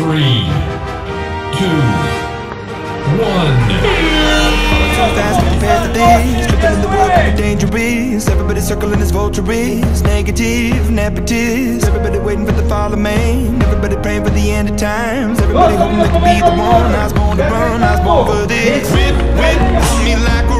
Three, two, one. Dangerous. Everybody circling as vultures. Negative, nepotist. Everybody waiting for the fall of man. Everybody praying for the end of times. Everybody hoping they could be the one. I was born to run, I was born for this. Whip, hold me like a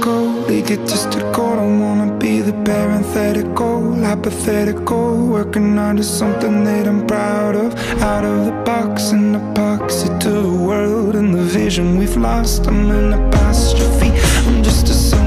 Hypocritical, egotistical Don't wanna be the parenthetical. Hypothetical, working onto something that I'm proud of. Out of the box and epoxy to the world And the vision we've lost. I'm an apostrophe. I'm just a